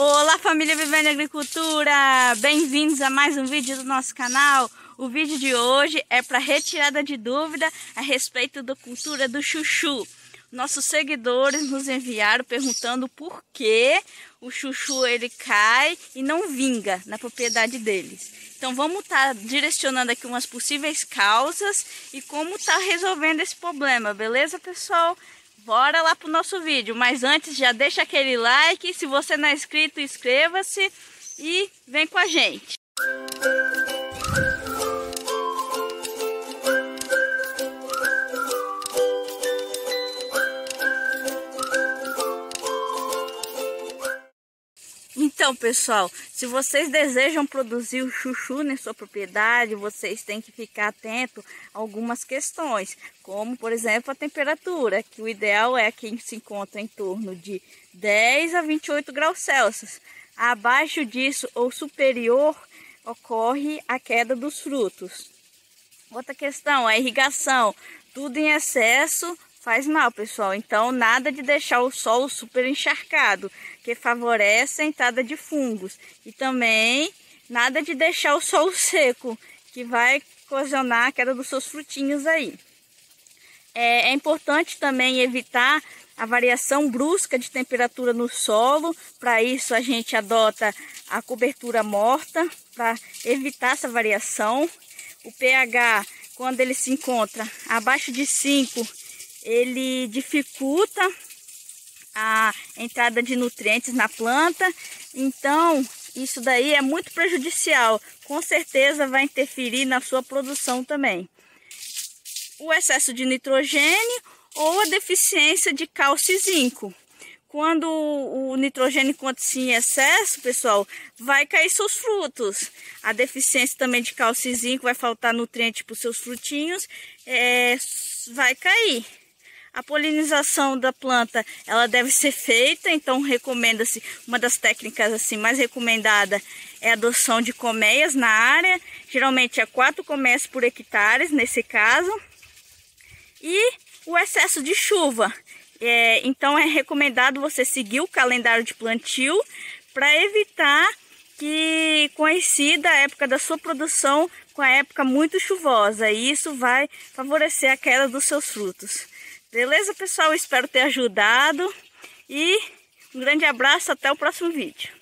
Olá família Vivendo Agricultura, bem-vindos a mais um vídeo do nosso canal. O vídeo de hoje é para retirada de dúvida a respeito da cultura do chuchu. Nossos seguidores nos enviaram perguntando por que o chuchu ele cai e não vinga na propriedade deles. Então vamos estar tá direcionando aqui umas possíveis causas e como tá resolvendo esse problema, beleza pessoal? Bora lá pro nosso vídeo. Mas antes, já deixa aquele like. Se você não é inscrito, inscreva-se e vem com a gente. Então, pessoal, se vocês desejam produzir o chuchu na sua propriedade, vocês têm que ficar atento a algumas questões, como, por exemplo, a temperatura, que o ideal é que se encontra em torno de 10 a 28 graus Celsius. Abaixo disso ou superior, ocorre a queda dos frutos. Outra questão, a irrigação. Tudo em excesso faz mal, pessoal. Então, nada de deixar o solo super encharcado, que favorece a entrada de fungos. E também nada de deixar o solo seco, que vai ocasionar a queda dos seus frutinhos aí. É, é importante também evitar a variação brusca de temperatura no solo. Para isso, a gente adota a cobertura morta, para evitar essa variação. O pH, quando ele se encontra abaixo de 5, ele dificulta a entrada de nutrientes na planta. Então, isso daí é muito prejudicial. Com certeza vai interferir na sua produção também. O excesso de nitrogênio ou a deficiência de cálcio e zinco. Quando o nitrogênio encontra-se em excesso, pessoal, vai cair seus frutos. A deficiência também de cálcio e zinco vai faltar nutriente para os seus frutinhos, é, vai cair. A polinização da planta, ela deve ser feita, então recomenda-se, uma das técnicas assim mais recomendada é a adoção de colmeias na área, geralmente é quatro colmeias por hectare nesse caso. E o excesso de chuva, é, então é recomendado você seguir o calendário de plantio para evitar que coincida a época da sua produção com a época muito chuvosa e isso vai favorecer a queda dos seus frutos. Beleza, pessoal? Espero ter ajudado. E um grande abraço, até o próximo vídeo.